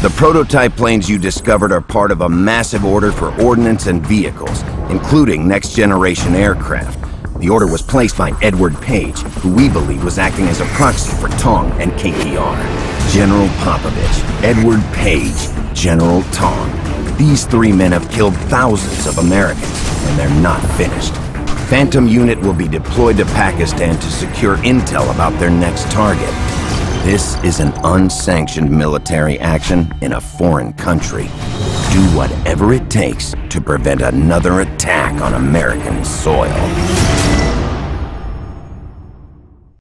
The prototype planes you discovered are part of a massive order for ordnance and vehicles, including next-generation aircraft. The order was placed by Edward Page, who we believe was acting as a proxy for Tong and KTR. General Popovich, Edward Page, General Tong. These three men have killed thousands of Americans, and they're not finished. Phantom Unit will be deployed to Pakistan to secure intel about their next target. This is an unsanctioned military action in a foreign country. Do whatever it takes to prevent another attack on American soil.